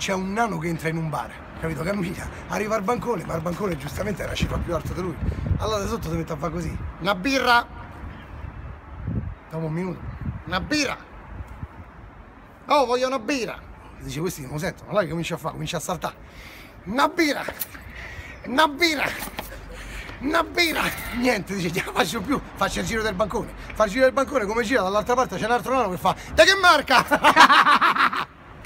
c'è un nano che entra in un bar, capito? Cammina, arriva al bancone, ma il bancone giustamente è una cifra più alta di lui. Allora da sotto si mette a fare così. Una birra! Dopo un minuto. Una birra! Oh, voglio una birra! Dice questi non lo sentono, allora che comincia a fare? Comincia a saltare. Una birra! Una birra! Una birra! Niente, dice, non la faccio più, faccio il giro del bancone. Fa il giro del bancone, come gira dall'altra parte c'è un altro nano che fa, da che marca?